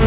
La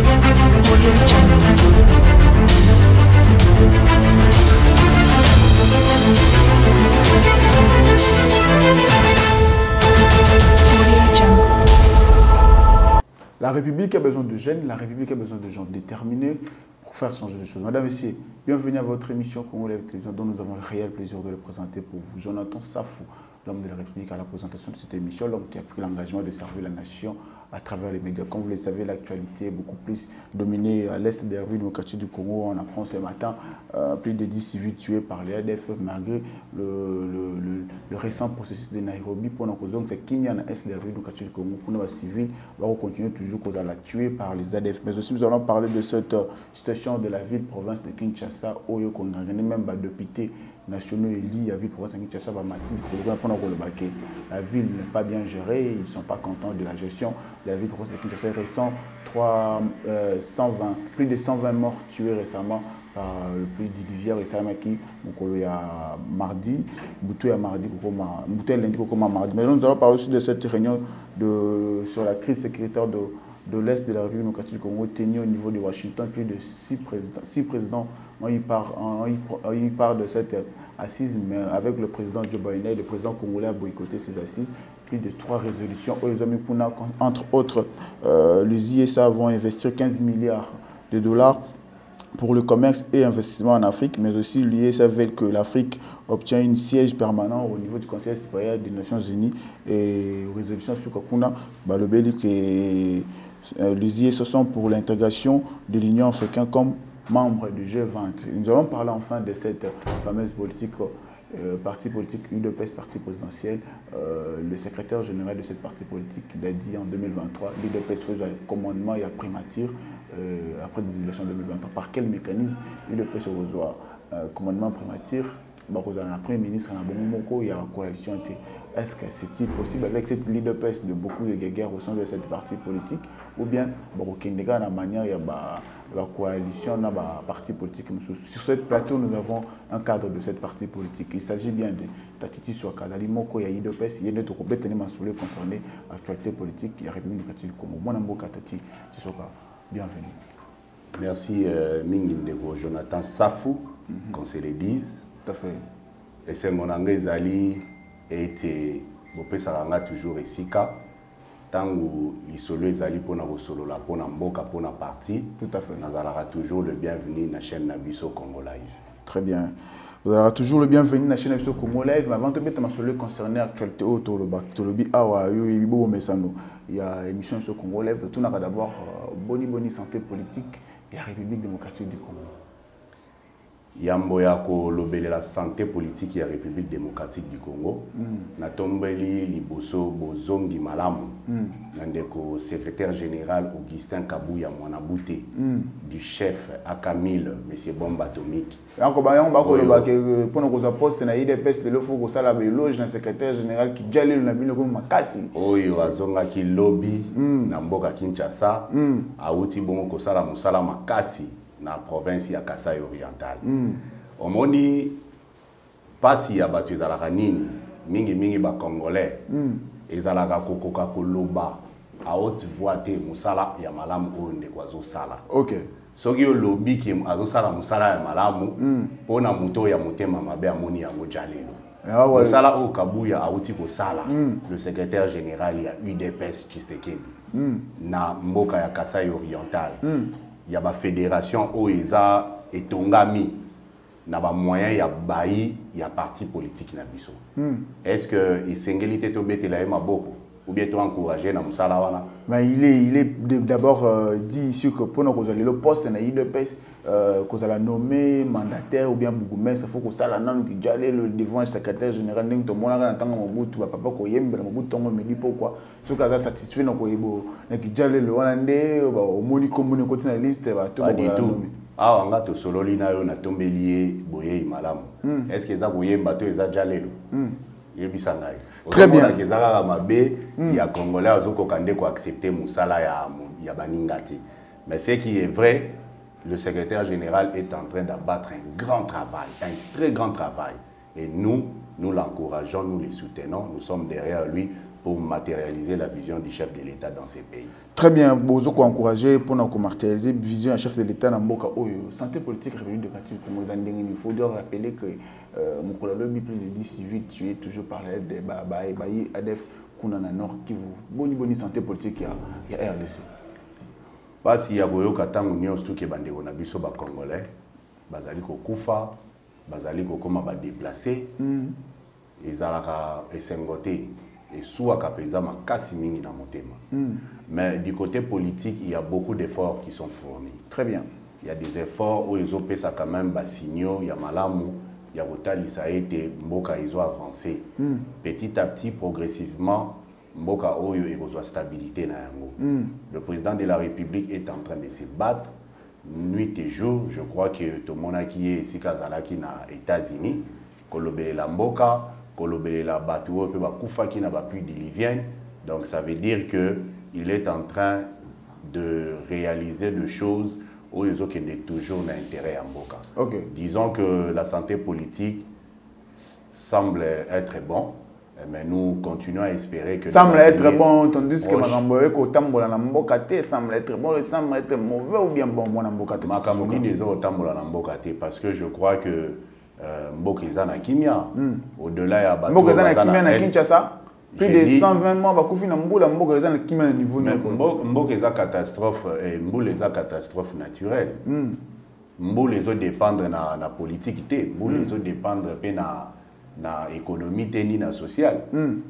République a besoin de jeunes, la République a besoin de gens déterminés pour faire changer les choses. Madame, Messieurs, bienvenue à votre émission Congo Live Télévision dont nous avons le réel plaisir de le présenter pour vous. Jonathan Safou, l'homme de la République, à la présentation de cette émission, l'homme qui a pris l'engagement de servir la nation à travers les médias. Comme vous le savez, l'actualité est beaucoup plus dominée à l'est des Républiques démocratiques du Congo. On apprend ce matin euh, plus de 10 civils tués par les ADF malgré le, le- récent processus de Nairobi. Pour nous, c'est qu'il y a un est des démocratiques du Congo. Pour nous, civils, on va continuer toujours à la tuer par les ADF. Mais aussi, nous allons parler de cette euh, situation de la ville-province de Kinshasa, où il y a même des députés nationaux élus à ville-province de Kinshasa, bah, Mathilde Koulouga, pour nous, le baquet. La ville n'est pas bien gérée, ils ne sont pas contents de la gestion de la ville-province de Kinshasa. Récent, 3, euh, 120, plus de 120 morts tués récemment par le pluie d'Ilivière et Salamaki, il y a mardi, Boutou à mardi, Boutou lundi, mardi. Mais nous allons parler aussi de cette réunion de, sur la crise sécuritaire de, de l'Est de la République démocratique du Congo, tenue au niveau de Washington. Plus de six présidents, six présidents ont eu part, eu part de cette assise, mais avec le président Joe Biden, le président congolais a boycotté ces assises. Plus de trois résolutions. Entre autres, euh, les ISA vont investir 15 milliards de dollars pour le commerce et investissement en Afrique, mais aussi l'ISA veut que l'Afrique obtienne un siège permanent au niveau du Conseil supérieur des Nations Unies et résolution sur Kakuna, le Béli que euh, les ISA sont pour l'intégration de l'Union africaine comme membre du G20. Nous allons parler enfin de cette fameuse politique euh, parti politique UDPS, parti présidentiel, euh, le secrétaire général de cette parti politique l'a dit en 2023, l'UDPS faisait un commandement et un primature euh, après des élections 2023. Par quel mécanisme UDPS reçoit un commandement primature? Un premier ministre na bango moko ya coalition est-ce que c'est-il possible avec cette l'UDPS de beaucoup de guerres au sein de cette parti politique? Ou bien bakokende kaka na manière ya ba la coalition na ba parti politique. Sur cette plateau nous avons un cadre de cette parti politique. Il s'agit bien de tatiti swaka azali moko ya idps ye nde tokobetani masolo concerné actualité politique ya république démocratique du congo. Mwana mboka tati tisoka bienvenue. Merci euh, mingi ndeko Jonathan Safou, qu'on se le dise. tout à fait. Esengo na ngai ezali ete bopesaka nga toujours esika ntango lisolo ezali mpona kosolola mpona mboka mpona parti Tout à fait. nazalaka toujours le bienvenu na chaîne na biso congo live Très bien. Vous aurez toujours le bienvenu dans la chaîne Ebiso Congo Live. Mais avant de mettre ma solo concerné l'actualité au Toloba, Tolobi, Awa, Yo, Ibibo, Mesano, il y a émission Ebiso Congo Live. Tout n'a d'abord euh, boni boni santé politique et la République démocratique du Congo. Yambo ya kolobelela santé politique ya république démocratique du congo. Natombeli liboso bozongi malamu. Na ndeko secrétaire général augustin kabuya mwanabute. Du chef akamil monsieur bombe atomique. Yango bayango bakoloba ke mpona kozwa poste na idps lelo fo kosala baéloge na secrétaire général kijia lelo na bino komi makasi. Oyo azongaki lobi na mboka kinshasa. Awuti bongo kosala mosala makasi na province ya kasai oriental. Omoni mpasi ya bato ezalaka nini? Mingimingi bacongolais ezalaka kokoka koloba a haute voix te mosala ya malamu oyo ndeko azosala. Ok. Soki olobi ke azosala mosala ya malamu mpo na moto oyo ya motema mabe amoni yango ja lelo Ah ouais. mosala oyo kabuya awuti kosala le secrétaire général ya udps tshisekedi. Na mboka ya kasai oriental ya bafédération oyo eza etongami na bamoyen ya bayi ya parti politique na biso. Est ce que esengeli te tobetela ye maboko? Ou bien toencourage na mosala wana. Mais il est, il est d'abord euh, dit ici que pour nous, le poste na IDPS, euh, a nommé mandataire ou bien bourgmestre, il faut que ça la non qui j'allais le devant le secrétaire général donc tout le monde a tant Mobutu ba papa ko yembe na Mobutu tongo me dit pourquoi? Ce que ça satisfait na ko yebo na ki j'allais le wana nde ba omoni kombo ne continue liste ba tout pas ba du ko tout. awa nga tosololi na yo natombeli ye boyei malamu est ce que eza koyemba to eza ja lelo yebisa ngai. Très bien. Eza kaka mabe ya congolais azokoka nde koaccepte mosala ya, mo- ya baninga te. Mais ce qui est vrai le secrétaire général est en train d'abattre un grand travail un très grand travail. Et nous Nous l'encourageons, nous les soutenons, nous sommes derrière lui pour matérialiser la vision du chef de l'État dans ces pays. Très bien, bozo ko encourager pour ko matérialiser vision ya chef de l'État na mboka oyo. Santé politique République du il faut rappeler que euh, plus de 10 civils tués toujours par l'aide de ba ba ba ADF kuna na Nord Kivu. Boni boni santé politique RDC. Basi ya nyonso tuke bandeko na biso bazali kokufa bazali mm. ezalaka esengo te esuwaka mpenza makasi mingi na motema mm. mais du côté politique il y a beaucoup d'efforts qui sont fournis Très bien. il y a des efforts oyo ezopesa quand même basignaux ya malamu ya kotalisa ete mboka ezo avance mm. petit à petit progressivement mboka oyo ekozwa stabilité na yango mm. le président de la république est en train de se battre nuit et jour je crois que tomonaki ye esika azalaki na états-unis kolobelela mboka kolobelela bato oyo mpe bakufaki na bapuis diluvienne donc ça veut dire que il est en train de réaliser des choses oyo ezokende toujours na intérêt ya mboka OK. disons que la santé politique semble être bon mais nous continuons à espérer que Semble être bon tandis que proche, makambo eko tambola na mboka te semble être bon, le semble être mauvais ou bien bon mwana mboka te? makambo nini ezokotambola na mboka te? Parce que je crois que mboka eza na kimia. Au-delà ya bato mboka oyo eza na kimia na. Kinshasa. Plus de dit- 120 morts bakufi na mbula. Mboka eza na kimia na niveau mboka eza catastrophe eh, mbula eza catastrophe naturelle. Mbula ezodépendre na, na politique te. Mbula ezodépendre mpe na, na économie te ni na sociale.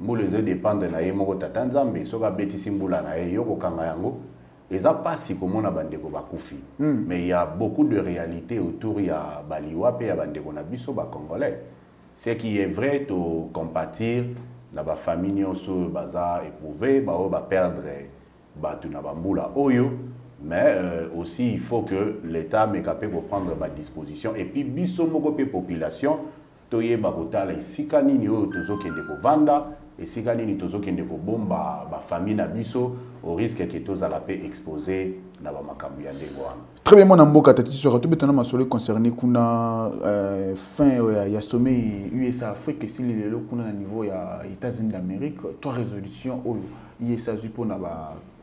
Mbula ezodépendre na ye moko tata nzambe. Soki abetisi mbula na ye yo kokanga yango eza mpasi komona bandeko bakufi mais il y a beaucoup de réalité autour. Ya baliwa mpe ya bandeko na biso bacongolais ce qui est vrai tocompatir na bafamille nyonso oyo baza éprouvé baoyo baperdre bato na bambula oyo mais euh, aussi il faut que l'état ameka mpe koprendre badisposition et puis biso moko mpe population toyeba kotala esika nini oyo tozokende kovanda esika nini tozokende kobomba bafamille na biso au risque ke tozala mpe exposé na bamakambo ya ndenge wana. Très bien, mon mboka tati sur tout betana masolo concerné kuna euh, fin ya, ya sommet USA Afrique si lelo kuna na niveau ya États-Unis d'Amérique trois oyo USA na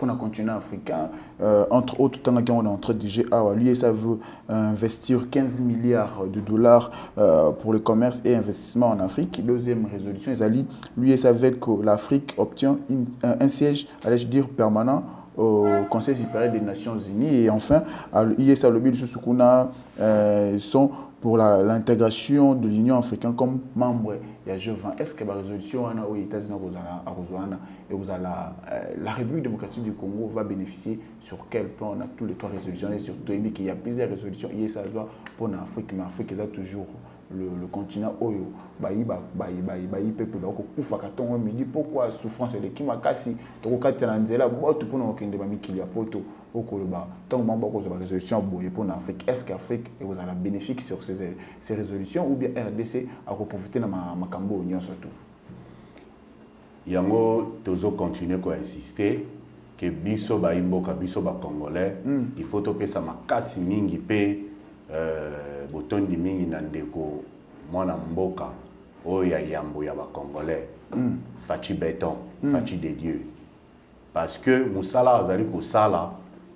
pour na continent africain euh, entre autres tant qu'on est en train de dire ah l'USA veut euh, investir 15 milliards de dollars euh, pour le commerce et investissement en Afrique deuxième résolution allaient l'USA veut que l'Afrique obtient un, siège allais-je dire permanent au Conseil supérieur des Nations Unies. Et enfin, à l'IS Lobby de Sukuna euh, sont pour l'intégration de l'Union africaine comme membre il y a G20. Est-ce que la résolution wana aux États-Unis à Rosanna et aux la, euh, la République démocratique du Congo va bénéficier sur quel plan? On a tous les trois résolutions. Et surtout il y a plusieurs résolutions. IS pour l'Afrique mais l'Afrique est toujours le, le continent oyo. Bayi ba- bayi bayi bayi peuple bakokufaka ntongo midi pourquoi souffrance eleki makasi tokokatia na nzela boto mpona kokende bamikili ya poto okoloba ntango bango bakozwa barésolution ya boye mpona afrique est ce que afrique ekozala bénéfique sur ces, ces résolutions ou bien rdc akoprofite na ma- makambo oyo nyonso to yango tozokontinue koinsiste ke biso bayimboka biso bacongolais mm. il faut topesa makasi mingi mpe euh, botondi mingi na ndeko mwana mboka oyo ya yambo ya bacongolais mm. faci beton mm. faci de dieu parce que mosala azali kosala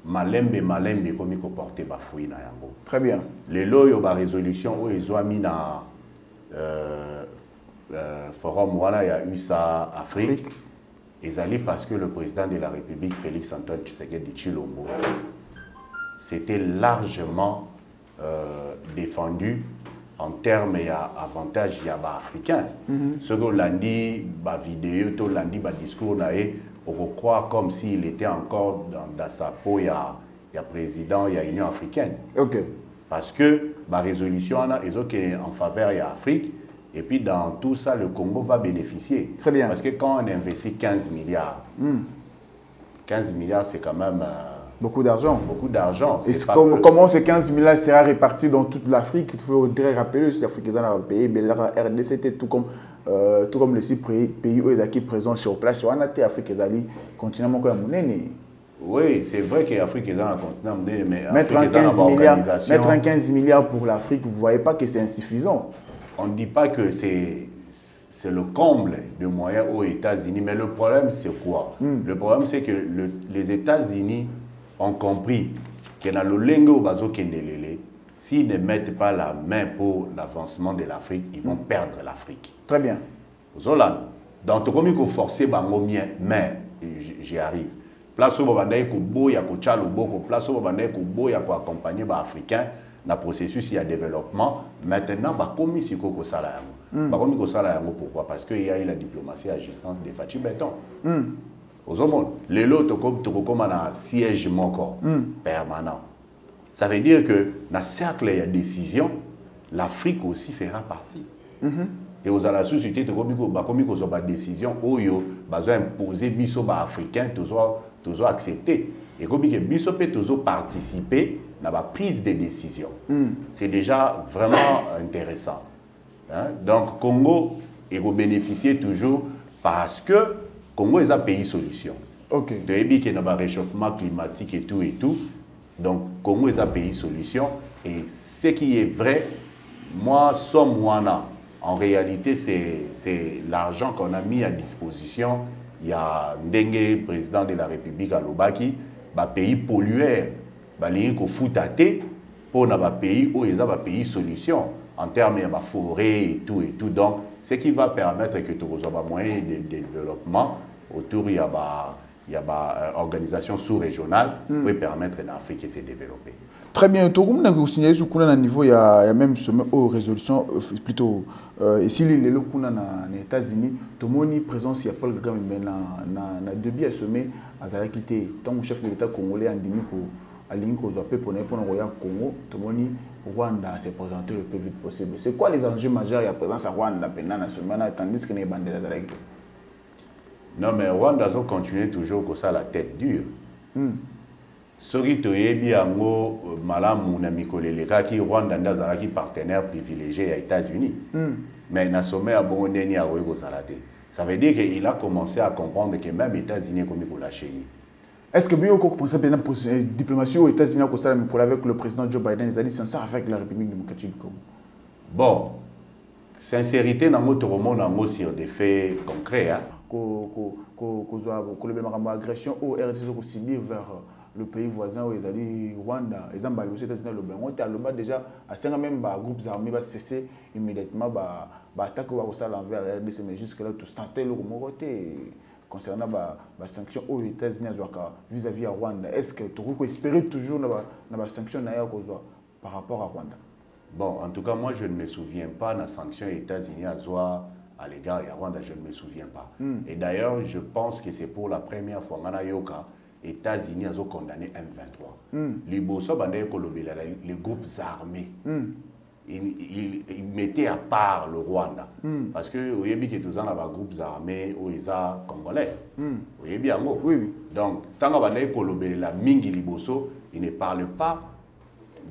malembe malembe ekomi koporte bafruit na yango. Très bien. Lelo oyo barésolution oyo ezwami na euh, euh, forum wana ya usa afrique ezali parce que le président de la république félix antoine tshisekedi chilombo c'était largement euh, défendu en termes ya avantage ya baafricain soki olandi bavideo to olandi badiscours na ye okocroire comme s'il était encore dans, dans sa peau ya, ya président ya union africaine. Ok. Parce que la résolution est en faveur de l'Afrique et puis dans tout ça le Congo va bénéficier. Très bien. parce que quand on investit 15 milliards 15 milliards c'est quand même euh, beaucoup d'argent beaucoup d'argent Et comme, comment ces 15 000 là sera réparti dans toute l'Afrique Il faudrait rappeler que l'Afrique est un pays, mais la RDC tout comme, euh, tout comme les six pays, où ils sont présents sur place. On a été Afrique, ils continuellement comme monnaie. oui c'est vrai que l'Afrique est dans le continent mais Mettre un, est dans 15 la milliards, organisation. mettre un 15 milliards pour l'Afrique, vous ne voyez pas que c'est insuffisant. on ne dit pas que c'est c'est le comble de moyens aux États-Unis. Mais le problème, c'est quoi? Le problème, c'est que le- les États-Unis ont compris que dans le lengue au bazo kendelele, s'ils ne mettent pas la main pour l'avancement de l'Afrique, ils vont perdre l'Afrique. Très bien. ozolanda donc tokomi koforce bango mien mais j'y arrive. Place oyo babandaki koboya kotya loboko place oyo babandaki koboya koaccompagne baafricain na processus ya développement. Maintenant bakomi sikoyo kosala yango. Bakomi kosala yango pourquoi? Parce que yai la diplomatie à distance de faci beton ozomona lelo toko- tokokóma na siège moko permanent. Ça veut dire que na cercle ya décision l'afrique aussi fera partie. Et ozala susu te bakomi kozwa badécision oyo bazwa impose biso baafricain tozwa accepte ekomi ke biso mpe tozoparticipe na baprise de décision c'est déjà vraiment intéressant hein? donc congo ekobénéficie toujours parce que congo eza pays solution. Ok. toyebi ke na baréchauffement climatique et tout et tout. Donc congo eza pays solution. Et ce qui est vrai moi somme wana en réalité c'est l'argent qu'on a mis à disposition. Il y a ndenge président de la république alobaki bapays pollueur balingi kofuta te mpona bapays oyo eza bapays solution. En termes ya baforêt et tout et tout. Donc ce qui va permettre que tokozwa bamoyen de développement autour ya ba ya ba euh, organisation sous-régionale mm. peut permettre à l'Afrique de se développer. Très bien. Tokum na kusignale sur kuna niveau ya ya même sommet au résolution euh, plutôt euh, ici les le kuna na na États-Unis tomoni présence ya Paul Kagame mais na na na début ya sommet azala quitté tant chef de l'État congolais andimi ko alingi ko zwa pe pona pona ya Congo tomoni Rwanda s'est présenté le plus vite possible. C'est quoi les enjeux majeurs ya présence à Rwanda pendant na sommet na tandis que les bandela azala quitté. Non, mais Rwanda a continué toujours comme ça la tête dure. soki toyebi yango euh, malamu na mikolo elekaki rwanda nde azalaki partenaire privilégié ya états-unis mais na sommet ya bongo ndeni akoki kozala te ça veut dire qu'il a commencé à comprendre que même états-unis ekomi kolâche ye Est-ce que Bioko pensait bien la diplomatie aux États-Unis avec le président Joe Biden, ils ont dit sincère avec la République démocratique du Congo bon sincérité nango tokomona yango sur des faits concrets hein. Ko- ko- ko- kozwa koloba makambo ya agression oyo RDC ekosibir vers euh, le pays voisin oyo ezali rwanda. Eza mbala liboso états-unis aloba yango te aloba déjà asenga même bagroupes armés bacesse immédiatement ba- baattaque oyo bakosala envers rdc mais jusque là tosante eloko moko te concernant ba- basanction oyo états-unis vis-à-vis ya rwanda. Est ce que tokoki koespérer toujours na ba- na basanction na ye par rapport à rwanda? Bon, en tout cas, moi, je ne me souviens pas la sanction États-Unis à Zoa à l'égard de Rwanda, je ne me souviens pas. Et d'ailleurs, je pense que c'est pour la première fois, Ngana Yoka, États-Unis ont condamné M23. Les Bosso Bandé Kolobela, les groupes armés, ils, ils- ils mettaient à part le Rwanda. Parce que, vous voyez que tous les groupes armés, ils sont congolais. Vous voyez bien, Oui, oui. Donc, tant que Kolobela, Mingi Liboso, ils ne parlent pas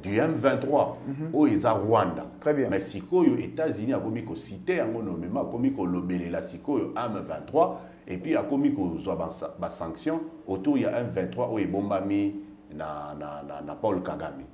du M23 oyo eza Rwanda. Mais sikoyo États-Unis akomi kosite yango nomema akomi kolobelela sikoyo M23 et puis akomi kozwa basa- basanction autour ya M23 oyo ebombami na, na, na, na Paul Kagame.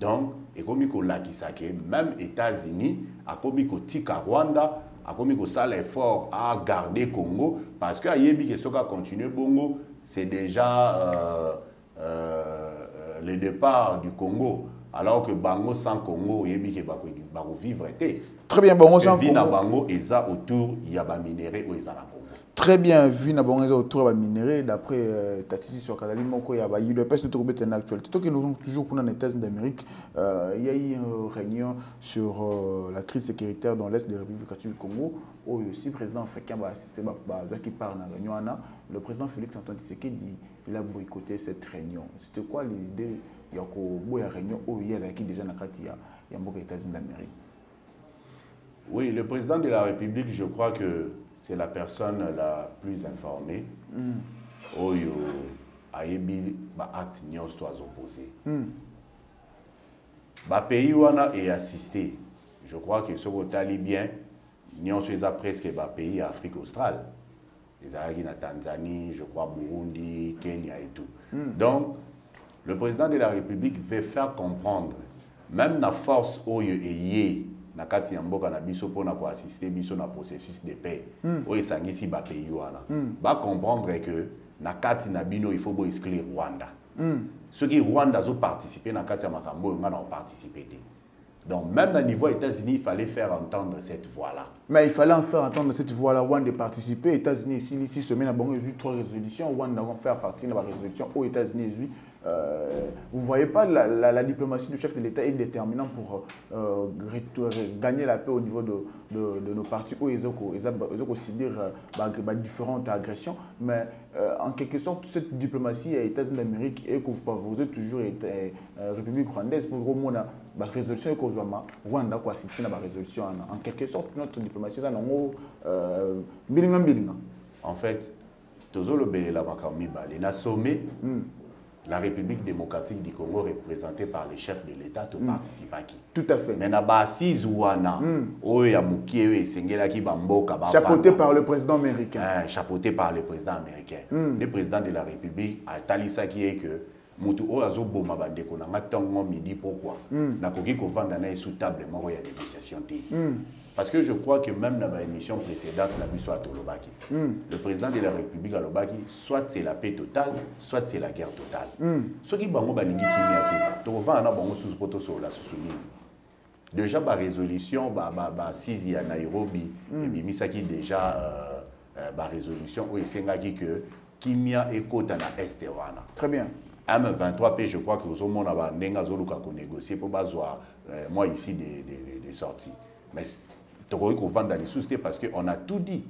Donc ekomi kolakisa ke même États-Unis akomi kotika Rwanda akomi kosala effort à garder Congo parce que ayebi ke soki akontinue bongo c'est déjà euh, euh, le départ du Congo alors que bango sans Congo oyebi ke bako vivre te. Très bien, s'en que vie na Congo. bango eza autour ya baminere oyo eza na Congo. Très bien vu na bango eza autour ya baminere d'après euh, tatiti sur kazali moko ya bayilo epesi no tokobeta na actualité. Toki nous toujours kuna na états-unis d'amérique euh, il y a eu une réunion sur euh, la crise sécuritaire dans l'est de la république du congo oyo aussi président africain baassiste bazwaki part na réunion le président félix antoine tshisekedi il a boycotté cette réunion. C'était quoi l'idée ya koboya réunion oyo ye azalaki déjà na kati ya mboka états-unis d'amérique Oui, le président de la République, je crois que c'est la personne la plus informée. Oyo ayebi ba acte nyonso opposé. Ba pays wana est assisté. Je crois que ce otali bien nyonso eza presque ba pays ya Afrique australe. ezalaki na Tanzanie, je crois Burundi, Kenya et tout. Donc, le président de la République veut faire comprendre, même la force oyo eye na kati ya mboka na biso mpona koassiste biso na processus de paix oyo esangisi bapays wana bacomprendre que na kati na bino il faut boexclure rwanda soki rwanda azoparticipe na kati ya makambo oyo nga na koparticipe te donc même na niveau états-unis il fallait faire entendre cette voix là Mais il fallait en faire entendre cette voix-là, Rwanda de participer. États-Unis, ici, ici, semaine, bon, il y a eu trois résolutions. Rwanda va faire partie de la résolution aux États-Unis. Euh, vous ne voyez pas la, la- la diplomatie du chef de l'État est déterminante pour euh, gagner la paix au niveau de, de, de nos partis où ils ont, ils ont, ils ont subir euh, bah, bah, différentes agressions. Mais euh, en quelque sorte, cette diplomatie aux États-Unis d'Amérique est que vous favorisez toujours la euh, République rwandaise pour au moins la la résolution est causée Rwanda quoi assister à la résolution en, quelque sorte notre diplomatie ça euh, mbilinga mbilinga en fait tozolobelela makambo mibale na sommet Mm. La république démocratique du congo représentée par les chefs de l'état toparticipaki tout à fait. Me na baassise wana oyo ya mokie oyo esengelaki bamboka bavanda. chapeauté par le président américain. Hein, chapeauté par le président américain. Le président de la république atalisaki ye que motu oyo azoboma bandeko na nga ntango midi pourquoi? Nakoki kovanda na ye sous table moko ya négociation te parce que je crois que même na baémission précédente na biso atolobaki le président de la république alobaki soit c'est la paix totale soit c'est la guerre totale. Soki bango balingi kimia te tokovanda na bango susu mpo tosolola susu nini déjà barésolution basisi ya nairobi ebimisaki déjà euh, euh, barésolution oyo esengaki que kimia ekota na este wana. Très bien. M23 mpe je crois que ozomona bandenge azoluka konégocier mpo bazwa euh, moi ici des, des, des sorties. Mais tokoki kovanda lisusu te parce que on a tout dit.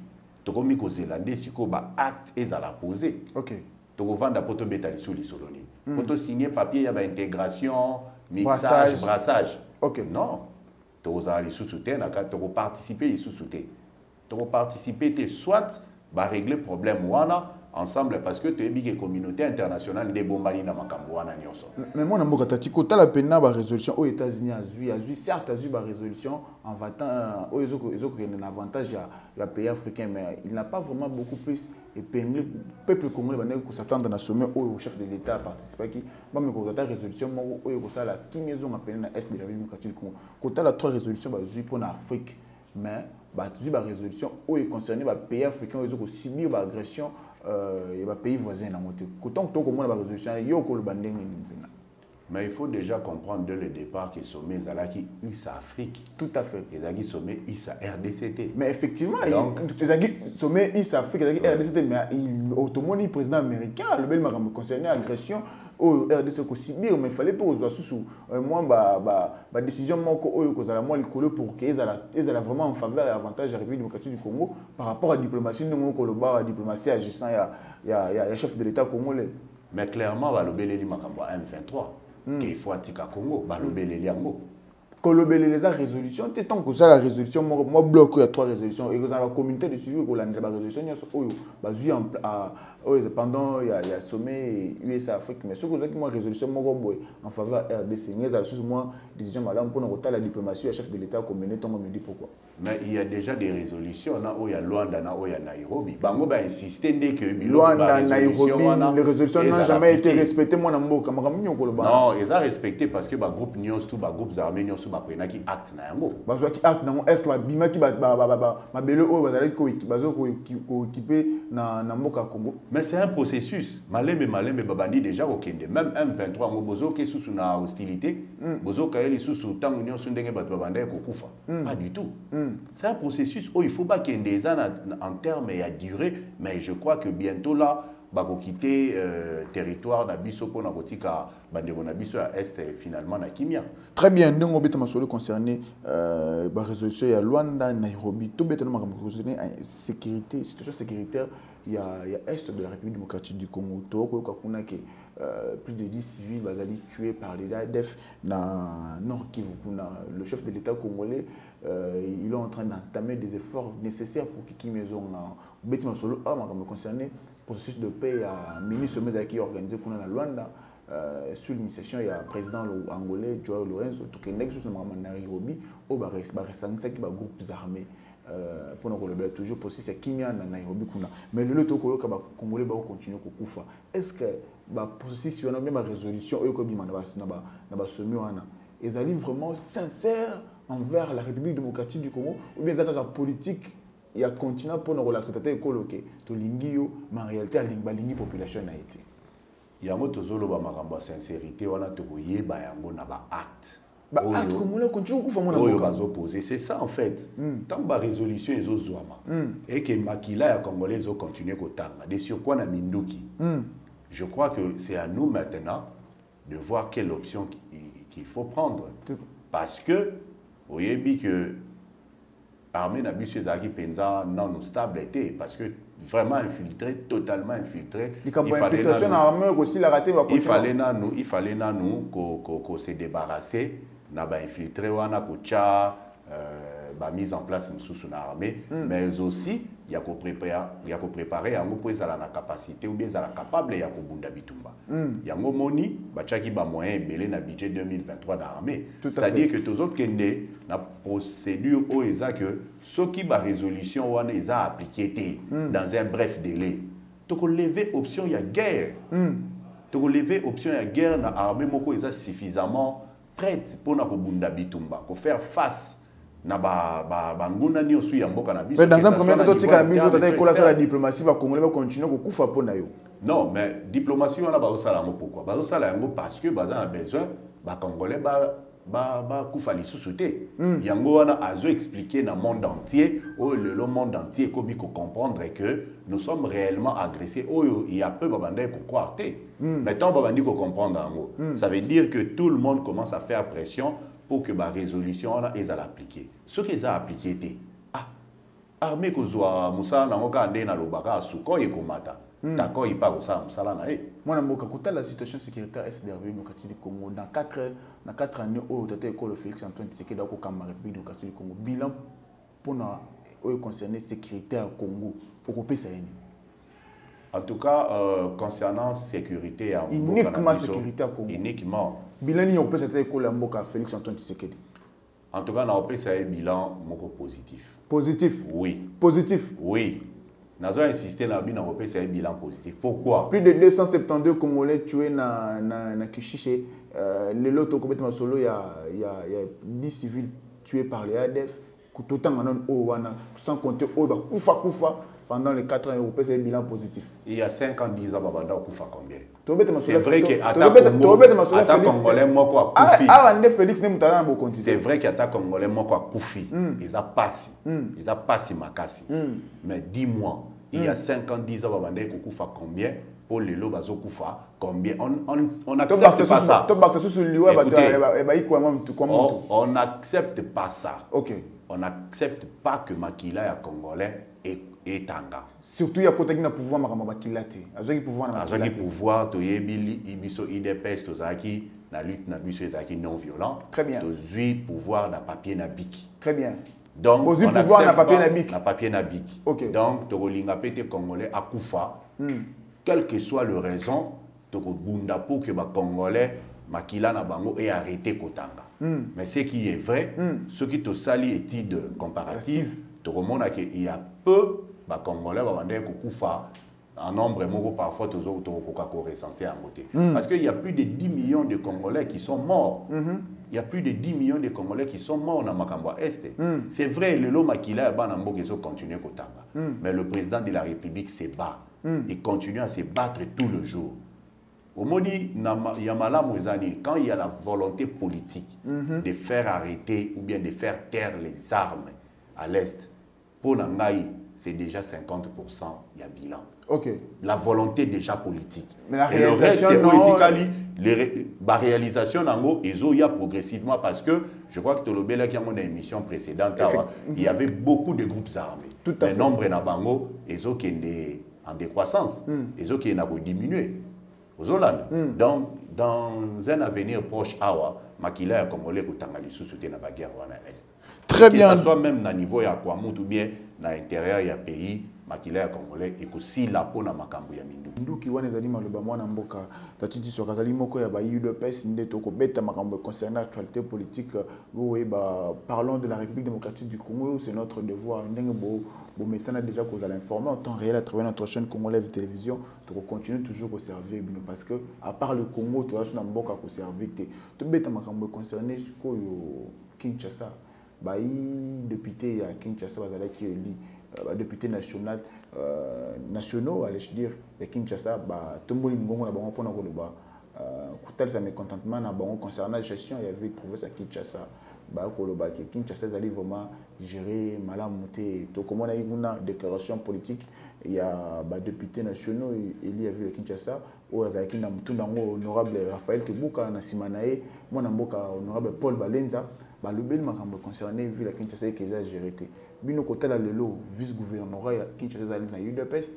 Tokomi kozela nde sikoyo baacte ezala posé. Ok. Tokovanda mpo tobeta lisu lisolo nini? Mpo tosigne papier ya baintégration Brassage. mixage brassage. Ok. non. Tokozala lisusu te na kati tokoparticipe lisusu te. Tokoparticipe te soit barégler problème wana ensemble parce que toyebi ke communauté internationale nde ebombani na makambo wana nyonso. Mais moi na mboka tati kotala mpena barésolution oyo états-unis azwi azwi certes azwi barésolution en vatan oyo ezoko- ezokokende na avantage ya, ya pays africain mais il n'a pas vraiment beaucoup plus épinglé peuple congolais bandeki kosattendre na sommet oyo chef de l'état aparticipaki bameka ata résolution moko oyo kosala kimi ezonga pene na est de la république du congo. Kotala trois résolution bazwi mpona afrique mais bazwi barésolution oyo econcerne bapays africain oyo ezokosibir baagression euh, ya bapays voisin nango te kotango tokomona barésolution wana yo okoloba ndenge nini mpena. Mais il faut déjà comprendre dès le départ que sommet ezalaki usa afrique. Tout à fait. Sommet usa rdc te mais effectivement Donc- il- ezalaki sommet east afrique ezalaki rdc te mais il- otomoni président américain makambo concerné agression oyo rdc ekosibir mais fallait mpe kozwa susu. Euh, mwa ba- ba- badécision moko oyo kozala mwa likolo pour ke ezala vraiment en faveur ya avantage ya république démocratique du congo par rapport à diplomatie ndenge okoloba diplomatie agissant ya, chef de l'état congolais. Mais clairement balobeleli makambo ya m23 ke ifo atika congo balobeleli yango kolobelele eza résolution te ntango kozala résolution moko mwa oyo ya trois résolution ekozala bacommunauté de suivi ekolandela barésolution nyonso oyo bazwi oyo pendant ya, sommet us afrique. Mais soki ozwaki mwa résolution moko boye en faveur rdc nge ezala lisusu mwa décision malamu mpona kotala diplomatie ya chef de l'état komene ntongo medi pourquoi. Mais il y a déjà des résolutions na oyo ya lwanda na oyo ya nairobi. Bango bainsiste nde ke biloko lwanda barésolution nairobi les résolutions n'ont jamais été appliqué. respecté mwana mboka. Makambo nini okoloba non eza respecté parce que bagroupe nyonso to bagroupes armés nyonso baprenaki acte na yango. Bazwaki acte nango est ce que babimaki ba- ba- ba- ba- ba- mabele oyo bazalaki koeki- bazo koéquipe na na mboka ya congo? Mais c'est un processus. Malembe malembe babandi déjà kokende. Même m23 yango bozoke lisusu na hostilité. Bozoka ye lisusu ntango nyonso ndenge bato babandaki kokufa. Pas du tout. C'est un processus. Oyo il faut bakende eza en terme ya durée. Mais je crois que bientôt là bakokite euh, territoire na biso mpona kotika bandeko na biso ya este finalement na kimia Très bien, ndenge obeta masolo concerné euh, ba résolution ya Luanda, Nairobi, tout beta makambo concerné sécurité, situation sécuritaire il y a il y a est de la République démocratique du Congo. To ko ko kuna ke euh, plus de 10 civils bazali tués par les ADF na Nord Kivu kuna le chef de l'État congolais euh, il est en train d'entamer des efforts nécessaires pour que maison beta masolo ah makambo concerné processus de paix à mini sommet organisé kuna na Luanda euh, sur l'initiation ya président angolais Joao Lorenzo tokendaki susu na Nairobi oyo bares- baresangisaki bagroupes armés mpona kolobela toujours processus ya kimia na Nairobi kuna mais lelo tokoyoka bacongolais bakocontinue kokufa est ce que bien vraiment sincère envers la république démocratique du congo ou bien eza kaka politique ya continent mpona kolakisa tata ekolo ke tolingi yo ma en réalité alingi balingi population na ye te yango tozoloba makambo ya sincérité wana tokoyeba yango na baacte oyo bazopose c'est ça en fait. Ntango barésolution ezozwama eke makila ya congolais ezocontinue kotanga de surcroît na minduki je crois que c'est à nous maintenant de voir quelle option qu'il- qu'il faut prendre. Parce que oyebi que armée na biso ezalaki mpenza nano stable te parce que vraiment infiltré totalement infiltré. Il fallait nanu- ekosilaka te il fallait bakontinue nanu il fallait nanu ko, ko, ko se débarrasser na bainfiltré wana kotya euh, bamise en place mosusu na armée mais aussi ya koprépa- ya kopréparer yango mpo ezala na capacité ou bien ezala capable ya kobunda bitumba. Yango moni batyaki bamoyen ebele na budget 2023 na armée c'est-à-dire que tozokende na procédure oyo eza que soki barésolution wana eza appliqué te dans un bref délai. Tokoleve option ya guerre. Tokoleve option ya guerre na armée moko eza suffisamment prête mpona kobunda bitumba kofaire face na ba- ba- banguna nyonso ya mboka na biso mais dans un premier temps totika na niveau biso interne tata to ekola asala externe. diplomatie bakongole bakontinue kokufa mpo na yo non mais diplomatie wana bazosala yango pourquoi? Bazosala yango parce que baza na besoin bacongolais bakufa ba, bakufa lisusu te yango wana azoexplike na monde entier oyo lelo monde entier ekomi kocomprendre que nous sommes réellement agressés. Oyo ya peu babandaki kokroire te mais ntango babandi kocomprendre yango ça veut dire que tout le monde commence à faire pression pour que barésolution wana ezala appliqué. Soki eza appliqué te ah armée kozwa mosala nango kaka nde nalobaka asukoi ekomata takoi mpe akosala mosala na ye mwana mboka kotala situation sécuritaire est derrière démocratique du congo? Dans 4 na 4 années tata ekolo félix antoine tshisekedi république démocratique du congo. Bilan sécurité ya congo ye nini en tout cas euh, concernant sécurité na Uniquement sécurité ya Congo. uniquement bilan nini okopesa ya mboka félix antoine en tout cas naopesa ye bilan moko positif. Positif? Oui. Positif? Oui. Nazo insiste na bino nakopesa ye bilan positif. Pourquoi? Plus de 272 congolais tués na, na, na kishishe euh, lelo tokobeta masolo ya, ya, ya 10 civils tués par les adf totanga nano oyo wana sans compter oyo bakufa kufa pendant les 4 ans okopesa ye bilan positif il y a 5 ans 10 ans babanda okufa combien? C'est vrai que ata tobeta Congo- tobeta masolo ya ata Félix? Congolais moko Ah, akufi awa nde félix nde moto aza na bokonzi c'est vrai que ata congolais moko akufi eza pasi eza pasi makasi mais dis-moi il y a 5 ans 10 ans babandaki kokufa combien? Mpo lelo bazokufa combien? On, on, on accepte pas ça. kwa on n'accepte pas ça. On n'accepte pas que makila ya congolais etanga surtout ye akotaki na pouvoir makambo ya bakila te azwaki pouvoir na azwaki pouvoir toyebi biso idps tozalaki na lutte na biso ezalaki non violent Très bien. tozwi pouvoir na papier na biki très bien. Donc Bozwi on pouvoir na papier na bic. na papier na bic. Ok. donc tokolinga mpe te congolais akufa quelle que soit le raison tokobunda pour que bacongolais makila na bango earrêté kotanga mais ce qui est vrai soki tosali étude comparative tokomona ke il y a peu bacongolais babandaki kokufa en nombre moko parfois tokokoka korecense yango te. Parce que il y a plus de 10 millions de congolais qui sont morts. Il y a plus de 10 millions de congolais qui sont morts na makambo ya este c'est vrai lelo makila ya bana mboka ezocontinue kotanga mais le président de la république se bat. Il continue à se battre tout le jour. Omoni ya malamu eza nini quand il y a la volonté politique de faire arrêter ou bien de faire taire les armes à l'est mpo na ngai c'est déjà 50% ya bilan. Ok. La volonté déjà politique. Mais la Et le reste, réalisation, non. etikali les ré- baréalisation nango ezoya progressivement parce que je crois que tolobelaki yango na émission précédente il y avait beaucoup de groupes armés. Tout à fait. nombre na bango ezokende en décroissance. Ezokende na kodiminuer ozolanda donc dans un avenir proche awa makila ya congolais ekotanga lisusu te na baguerre wana est Très Que bien. ça soit même na niveau ya kwamut ou bien na intérieur ya pays makila ya congolais ekosila mpona makambo ya mindu. Nduki wana ezali maloba mwana mboka tati tisoka azali moko ya baudps nde tokobeta makambo concernant actualité politique boyeba parlons de la république démocratique du congo c'est notre devoir. Ndenge bo bomesana déjà kozala informé en temps réel à travers notre chaîne congo live télévision tokocontinue toujours koservir bino parce que à part le congo toza so na mboka koservir te tobeta makambo econcerné sikoyo kinshasa député ya kinshasa bazalaki eli euh, badéputé national euh, nationaux allais-je dire ya kinshasa. Batomboli mongongo na bango mpona koloba. Euh, kotalisa mécontentement na bango concernant gestion ya ville province ya kinshasa. Bakoloba ke kinshasa ezali vraiment géré malamu te. Tokomona ye kuna déclaration politique ya badéputé nationaux eli ya ville ya kinshasa oyo azalaki na motunda yango honorable raphaël tebuka na nsima na ye mwana mboka honorable paul balenza balobeli makambo concerné ville ya kinshasa eke eza géré te bino kotala lelo vice gouvernorat ya kinshasa ezali na udps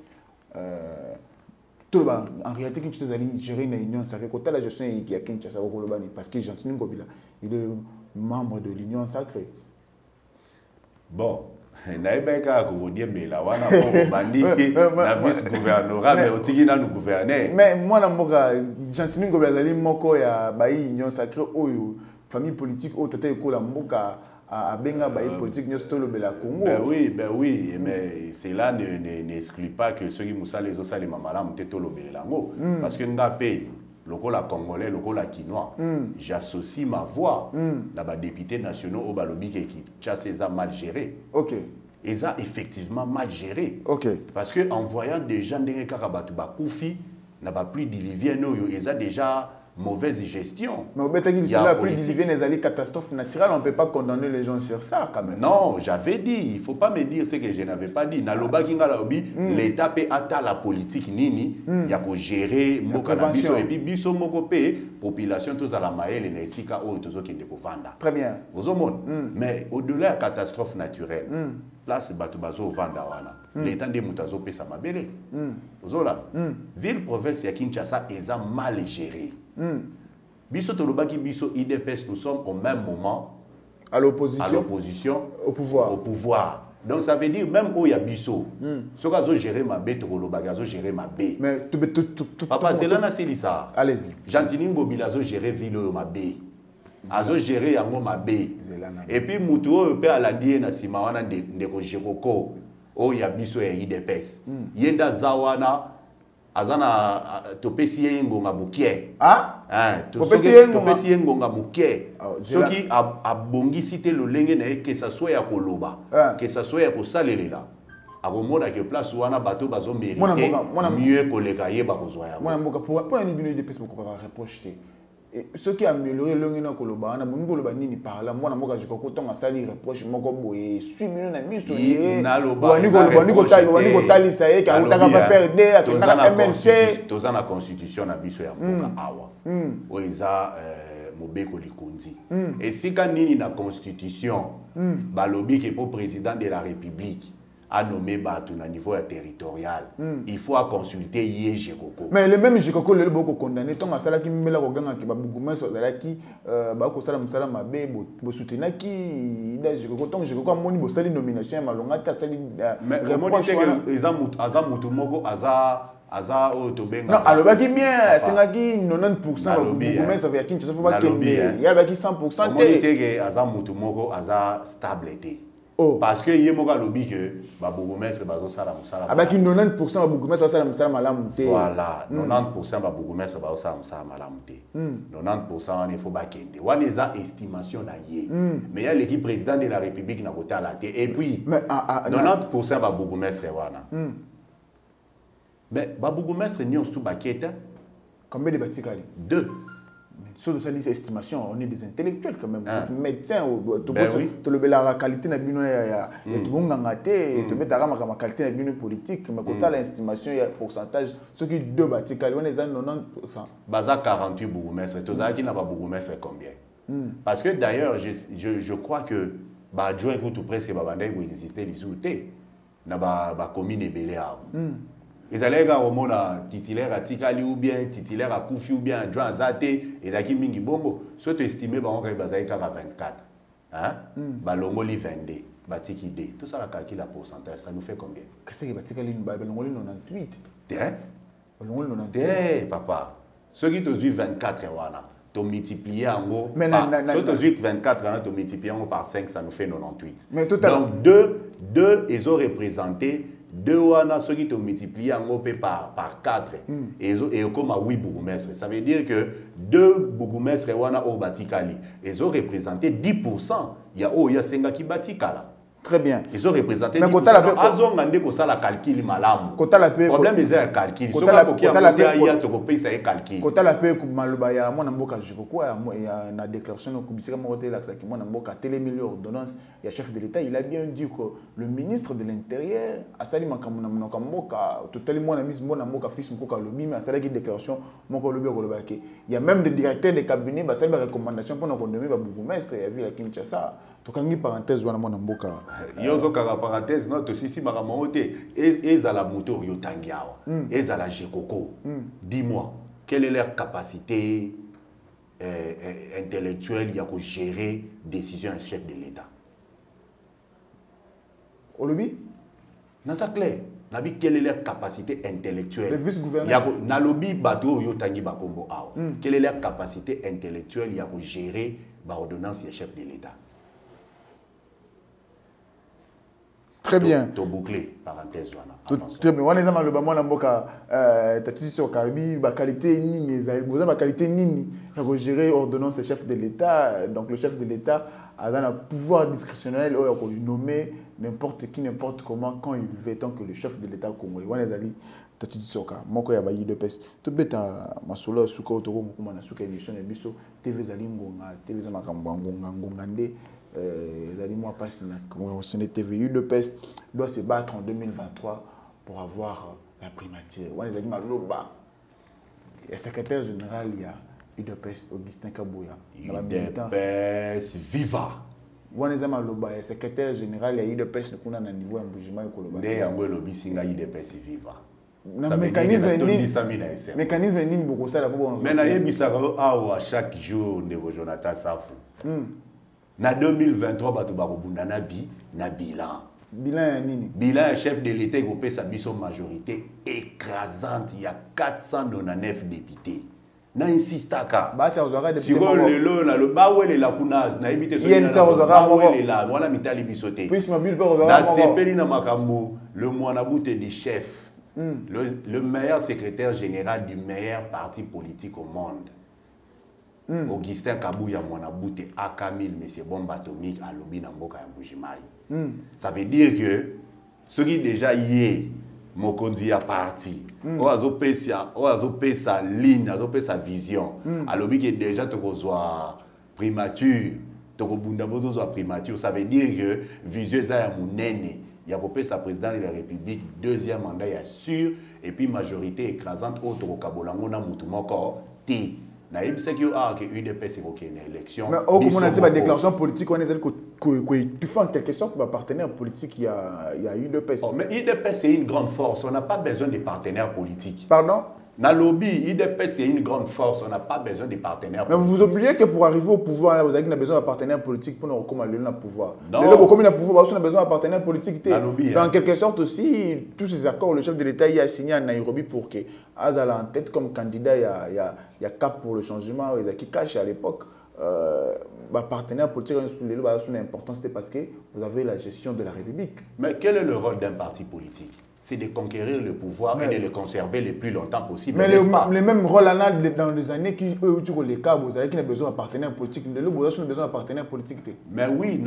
toloba en réalité kinshasa ezali géré na union sacré kotala gestion ya kinshasa okoloba ni parce que gentini ngobila il est membre de l'union sacrée. Bon nayebaki kaka kokodiembela wana po obandi na vice gouvernorat mais otiki nanu gouverner mais mwana mboka gentini ngobila azali moko ya bayi union sacré oyo famille politique oyo tata ekola mboka abenga bayi politique nyonso tolobela congo. ben oui ben oui mais cela ne, ne, n'exclut pas que soki mosala ezosalema malamu te tolobelela yango. Parce que nga mpe lokola congolais lokola kinois mm. j'associe ma voix mm. na badéputé nationaux oyo balobi ke kinshasa eza mal géré. Ok. Eza effectivement mal géré. Ok. Parce que en voyant déjà ndenge kaka bato bakufi na bapluie diluvienne oyo eza déjà mauvaise gestion. Mais au la pluie diluvienne, les catastrophes naturelles, on ne peut pas condamner les gens sur ça quand même. Non, j'avais dit, il ne faut pas me dire ce que je n'avais pas dit. Naloba Kinga Laobi, l'État peut atteindre la politique nini, il y a gérer mboka na biso et puis biso moko pe population tous à la maëlle na esika o tozo kende ko vanda. Très bien. Vous monde. Mais au-delà de catastrophe naturelle, là c'est bato bazo vanda wana. L'État de mutazo pe sa mabele. Ozola. Ville province ya Kinshasa est mal gérée. Mm. Biso Tolobaki, Biso IDPS, nous sommes au même moment à l'opposition, au pouvoir. Au pouvoir. Donc ça veut dire même où il y a Bisso, ceux qui ont géré ma B, ont géré ma B. Mais tu peux Papa, c'est là c'est ça. Allez-y. Ngobila géré ville ma B. Azo géré yango ma B. Et puis mutu oyo pe alandi na wana ndeko oyo ya biso ya IDPS. Yenda zawana aza na topesi ye ngonga mokie topesi ye ngonga? mokie soki abongisi te lolenge na ye kesa so ya koloba kesa so ya kosalelela akomona ke place wana bato bazomérite mieux koleka ye bakozwa yango. mpona nini bino idepesi bokokaka reproche te soki amélioré elongi na koloba wana bomi koloba nini par là? Mwana mboka jikoko ntongo asali reproche moko boye eswi bino na miso yebandi kotalisa ye ke akutaka pa prd akendaka mlc toza na constitution na biso ya mboka awa. Oyo eza mobekoli konzi esika nini na constitution balobi ke po président de la république a nommé bato na niveau territorial. Mm. il faut consulter ye jekoko mais le même jekoko lelo boko condamné ntongo asalaki mimela kogangaki babukumese bazalaki uh, bakosala mosala mabe bosutenaki ida jekoko ntongo jekoko amoni bosali nomination malonga te asali aza mutu moko aza aza oyo tobenga alobaki bien asengaki 90 babukumese ya kinshasa fo bakende ye alobaki 100 te. teke aza mutu moko aza stable te Oh. parce que ye moko alobi ke babourgmestre bazosala mosala abaki 90 babourgmestre bazosala mosala malamu te. Voilà mm. 90 babourgmestre bazosala mosala malamu te. Mm. 90 wana ifo bakende. Wana eza estimation na ye. Mm. mais ya leki président de la république na kotala te. Et puis mais, ah, ah, 90 babourgmestre wana. Mm. mais babourgmestre nyonso tu bakete? Combien de batikali? Deux sur cette estimation, on est des intellectuels quand même. Vous êtes médecin, tu le la qualité de bino ya ya te, mets la qualité de bino politique, mais quand tu l'estimation il y a pourcentage. Ceux qui deux batikali on est à 90%. Baza 48 bourgmestres, tu as qui n'a bourgmestre combien? Parce que d'ailleurs je, je, je crois que ba adjoint presque ba bandai ko exister les outés na ba ba commune ebele awo. Ezalaki kaka komona titulaire atikali ou bien titulaire akufi ou bien adjoint aza te ezalaki mingi bongo so toestime bango kaka bazalaki kaka 24 balongoli 22 batiki d tosala calcul ya pourcentage ça nous fait combien? Kaseke batikali balongoli 98 te balongoli 98 papa. Soki tozwi 24 wana tomultiplie yango so tozwi 24 wana tomultiplie yango par 5 ça nous fait 98 Mais donc 2 2 ezoreprésente deux wana soki tomultiplie yango mpe par, par 4 Hmm. ezo ekoma 8 bourgmestre ça veut dire que deux bourgmestre wana oyo batikali. Ezorepresente 10% ya oyo asengaki batikala très bien. Ezorepresente Mais kotala mpe- azonga nde kosala calcul malamu. Problème eza ya calcul. Soki kotala- akoki kotala yango te mpe- aya tokopesa ye calcul. Kotala mpe maloba ya mwana mboka ya ya- na déclaration no kubisika moko te elakisaki mwana mboka atelemeli ordonnance ya chef de l'état il a bien dit que le ministre de l'intérieur asali makambo na monoko ya mboka totali mwana mis mwana mboka fils mokoka alobi me asalaki déclaration moko olobi akolobaki il y a même des directeurs de cabinet basali barecommandation mpona kondome babourgmestre ya ville ya kinshasa tokangi parenthèse wana mwana mboka. Yo ozokaka parenthèse no tosisi makambo yango te. E- ezala moto oyo otangi awa. Hmm. ezala jekoko. Dis-moi quelle est leur capacité euh, euh, intellectuelle ya kogérer décision ya chef de l'état? Olobi? Naza clair. Nabi quelle est leur capacité intellectuelle? Le vice-gouverneur. nalobi bato oyo otangi bakombo awa. Hmm. quelle est leur capacité intellectuelle ya kogérer baordonnance ya chef de l'état? Très bien. toboucle parenthèse wana très bien. Wana mboka tatisi sur kalobi baqualité nini ezali boza baqualité nini. Ya kogérer ordonnance ya chef de l'état. Donc le chef de l'état aza na pouvoir discrétionnel oyo ya konommer n'importe qui n'importe comment quand il veut tant que le chef de l'état congolais. Wana ezali tatisi soka moko ya masolo ya suka oyo tokomokuma na suka émission na biso tv ngonga tv makambo ngonga ezali mwa mpasi na conventionné tv udps doit se battre en 2023 pour avoir euh, la primature. Wana ezali maloba ya secrétaire général ya augustin kaboya na viva. Wana eza maloba ya secrétaire général ya udps kuna na niveau ya mbujima ekoloba nde yango elobisi ngai UDPS viva. Na mécanisme nini bokosala me nayebisaka awa chaque jour ndeko jonathan safu na 2023 bato bakobunda na bi na bilan. Bilan ya nini? Bilan ya chef de l'état ekopesa biso majorité écrasante ya 499 député na insistaka. Batia kozwaka député sikoyo lelo nalo bawelela kuna nayebi te bawelela, wana mitali biso te. Nasepeli na makambo le mwanabute du chef. Le, le meilleur secrétaire général du meilleur parti politique au monde augustin kabuya mwanabute akamil monsieur bombe atomique alobi na mboka ya mbujimai ça veut dire que soki déjà ye mokonzi ya parti. Oyo azopesa oyo azopesa ligne azopesa vision. Alobi ke déjà tokozwa primature tokobunda bo tozwa primature. Ça veut dire que vision eza ya monene. Ya kopesa président de la république deuxième mandat ya sûr. Et puis majorité écrasante oyo tokokabola yango na mutu moko te nayebisaki yo awa ke udps ekokende élection mais okomona te Biso moko. badéclaration politique wana ezali koétuffa en quelque sorte bapartenaire politique ya, ya udps Oh, mais IDPS, c'est une grande force. On n'a pas besoin de partenaires politiques. pardon? Le lobby, IDPS, c'est une grande force. On n'a pas besoin de partenaires mais vous politiques. oubliez que pour arriver au pouvoir vous avez besoin d'un partenaire politique pour nous recommander le pouvoir il a pouvoir vous avez besoin d'un partenaire politique te. Na lobby, dans hein. quelque sorte aussi tous ces accords le chef de l'état y a signé à Nairobi pour que Azala en tête comme candidat il y a, a, a cap pour le changement il y a qui cache à l'époque euh, bah, partenaire politique son importance c'était parce que vous avez la gestion de la République. Mais quel est le rôle d'un parti politique? C'est de conquérir le pouvoir Mais- et de le conserver le plus longtemps possible. Mais le, pas? les mêmes rôles là, dans les années qui eux tu les cas vous avez qui a besoin d'un partenaire politique le vous avez besoin d'un partenaire politique. Mais oui,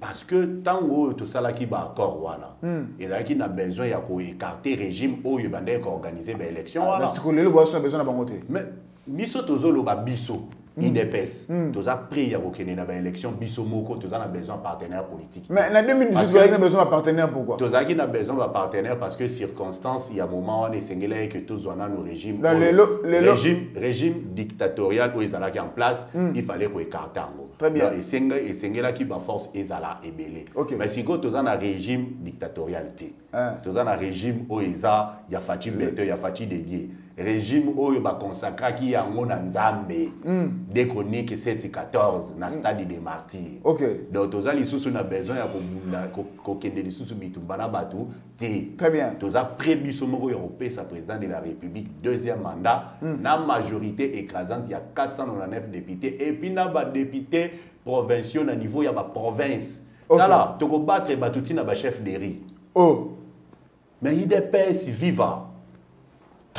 parce que tant que tosalaki ba accord wana, ezalaki na besoin ya ko écarter régime oyo bandeki organiser ba élection wana. parce que le avez besoin d'un bango te. mais biso tozoloba biso idps toza prêt ya kokende na baélection biso moko toza na besoin ya partenaire politique Mais en 2018, Parce vous avez que- besoin d'un partenaire, pourquoi? tozalaki na besoin ya bapartenaire parce que circonstance ya moment wana esengelaki ke tozwa nano régime Na régime régime dictatorial oyo ezalaki en place il fallait koécarte yango Très bien. Donc, esenga- esengelaki baforce ezala ebele Ok. mais sikoyo toza na régime dictatorial te Ah. toza na régime oyo eza ya faci bete ya faci dedie régime oyo baconsakraki yango na nzambe de chronique 714 na stade de martyr Ok. donc toza lisusu na besoin ya kobunda ko- kokende lisusu bitumba na bato te. Très bien. toza prêt biso moko ya kopesa président de la république deuxième mandat. Na majorité écrasante ya 499 députés. Et puis na badéputé provinciaux na niveau ya baprovince Ok. tala tokobattre bato ntina bachef de riz. Oh, mais idps viva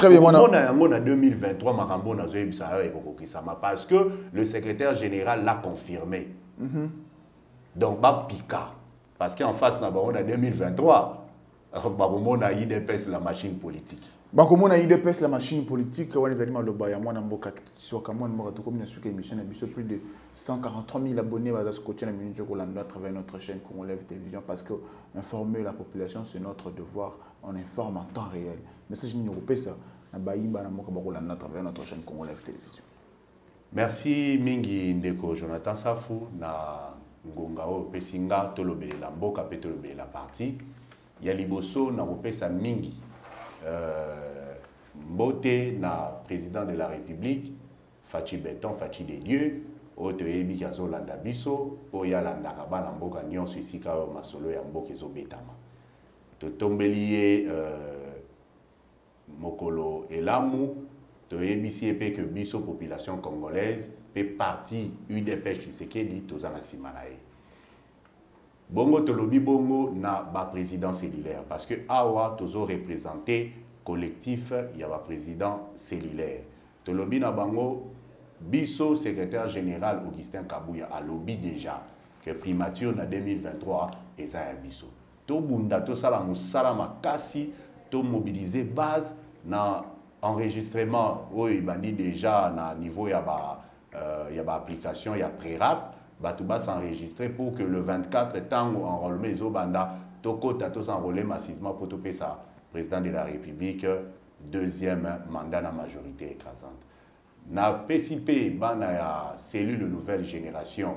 Très bien, moi, on a yango na 2023 makambo nazoyebisa yo ekokokisama parce que le secrétaire général l'a confirmé. Donc bapika parce qu'en face na bango na 2023 bakomona idps la machine politique bakomona idps la machine politique. Wana ezali maloba ya mwana mboka soka mwana mboka tokomi na suka émission na biso plus de 143 000 abonnés baza scotché na minute kolanda à travers notre chaîne congolaise télévision parce que informer la population c'est notre devoir. On informe en temps réel. Message nini kopesa na bayimba na mboka bakolanda à travers notre chaîne congolaise télévision. Merci mingi ndeko jonathan safu na ngonga oyo opesi nga tolobelela mboka mpe tolobelela parti. Ya liboso na kopesa mingi mbote na président de la république faci beton faci de dieu oyo toyebi azolanda biso oyo alandaka bana mboka nyonso esika masolo ya mboka ezobetama. Totombeli ye euh, mokolo elamu toyebisi ye mpe ke biso population congolaise mpe parti udp tshisekedi toza na nsima bongo tolobi bongo na baprésident cellulaire. Parce que awa tozoreprésente collectif ya baprésident cellulaire. Tolobi na bango biso secrétaire général augustin kabuya alobi déjà que primature na 2023 eza ya biso tobunda tosala mosala makasi tomobilize base na enregistrement oyo ebandi déjà na niveau ya ba euh, ya baapplication ya prérap bato basenregistre pour que le 24 ntango enrôlement ezobanda tokota tosenrôle massivement mpo topesa président de la république deuxième mandat na majorité écrasante. Napesi mpe bana ya cellule nouvelle génération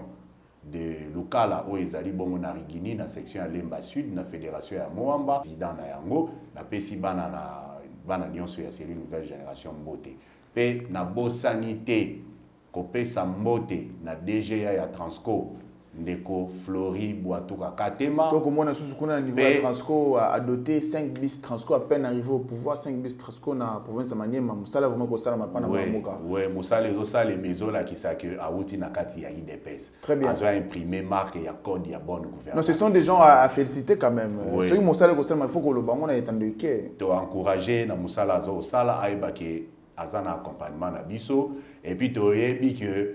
de lokala oyo ezali bongo na rigini na section ya lemba sud na fédération ya moamba président na yango napesi bana na bana nyonso ya cellule nouvelle génération mbote. Mpe nabosani te kopesa mbote na dga ya transco ndeko flori bwatuka katema. Tokomona susu kuna na niveau ya transco adoté 5 bis transco à peine arrivé au pouvoir 5 bis transco na province ya maniema. Mosala vraiment kosalama mpa na Ouais, bamboka ouais, mosala ezosalema ezolakisa ke awuti na kati ya idps Très bien. azo imprime marque ya code ya bonne non gouvernance ce sont des gens à, à féliciter quand même. Oui. soki mosala ekosalama il faut koloba yango na étendre ke toencourage na mosala azosala ayeba ke aza na accompagnement na biso epuis toyebi ke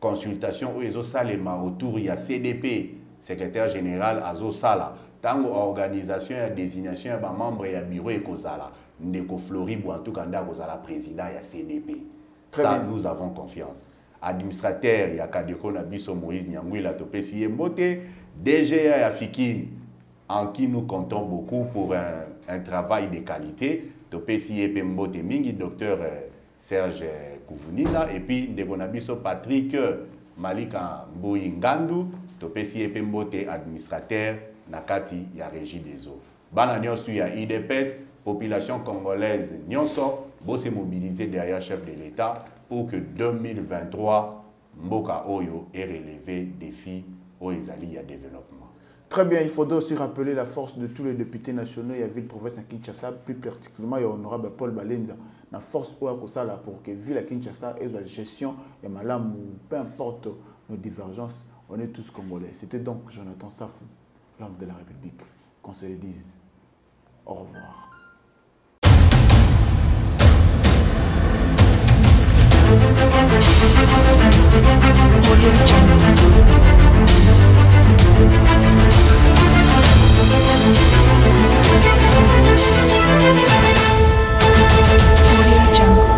consultation oyo ezosalema autour ya cdp secrétaire général azosala ntango organisation ya désignation ya bamembre ya bureau ekozala ndeko flori bwantuka nde akozala président ya cdp ça nous avons confiance. Administrateur ya kadeko na biso moïse nyangwila topesi ye mbote. Dga ya fikini en qui nous comptons beaucoup pour un, un travail de qualité topesi ye mingi docteur euh, serge kuvunina et puis na biso patrick malika mbui ngandu topesi administrateur na kati ya régie des eaux. Bana nyonso ya idps population congolaise nyonso bose mobiliser derrière chef de l'état pour que 2023 mboka oyo erelevé défi oyo ezali ya développement Très bien, il faudrait aussi rappeler la force de tous les députés nationaux et à ville-province à Kinshasa, plus particulièrement, il y a honorable Paul Balenza. La force où là pour que ville à Kinshasa et la gestion, et malam, peu importe nos divergences, on est tous congolais. C'était donc Jonathan Safou, l'homme de la République. Qu'on se le dise. Au revoir. Audio Jungle.